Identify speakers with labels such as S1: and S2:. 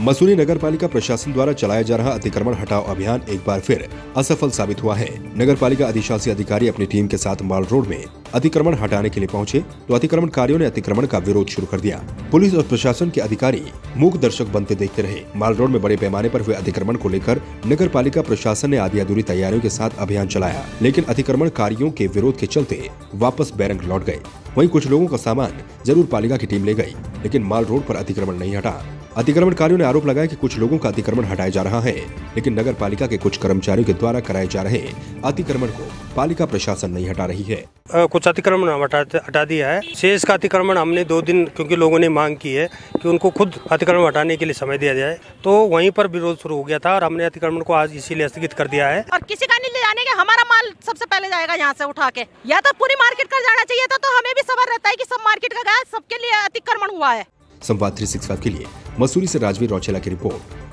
S1: मसूरी नगर पालिका प्रशासन द्वारा चलाया जा रहा अतिक्रमण हटाओ अभियान एक बार फिर असफल साबित हुआ है। नगर पालिका अधिशासी अधिकारी अपनी टीम के साथ माल रोड में अतिक्रमण हटाने के लिए पहुँचे तो अतिक्रमणकारियों ने अतिक्रमण का विरोध शुरू कर दिया। पुलिस और प्रशासन के अधिकारी मूक दर्शक बनते देखते रहे। माल रोड में बड़े पैमाने पर हुए अतिक्रमण को लेकर नगर पालिका प्रशासन ने आधी अधूरी तैयारियों के साथ अभियान चलाया, लेकिन अतिक्रमणकारियों के विरोध के चलते वापस बैरंग लौट गए। वहीं कुछ लोगों का सामान ज़रूर पालिका की टीम ले गई, लेकिन माल रोड पर अतिक्रमण नहीं हटा। अतिक्रमणकारियों ने आरोप लगाया कि कुछ लोगों का अतिक्रमण हटाया जा रहा है लेकिन नगर पालिका के कुछ कर्मचारियों के द्वारा कराए जा रहे अतिक्रमण को पालिका प्रशासन नहीं हटा रही है।
S2: अ, कुछ अतिक्रमण हटा हटा दिया है। शेष का अतिक्रमण हमने दो दिन क्योंकि लोगों ने मांग की है कि उनको खुद अतिक्रमण हटाने के लिए समय दिया जाए। तो वहीं पर विरोध शुरू हो गया था और हमने अतिक्रमण को आज इसीलिए स्थगित कर दिया है।
S3: और किसी का नहीं ले जाने के हमारा माल सबसे पहले जाएगा यहाँ से उठा के। या तो पूरी मार्केट का जाना चाहिए था तो हमें भी सबर रहता है की सब मार्केट का गया सबके लिए अतिक्रमण हुआ है।
S1: संवाद थ्री के लिए। मसूरी से राजवीर रौचेला की रिपोर्ट।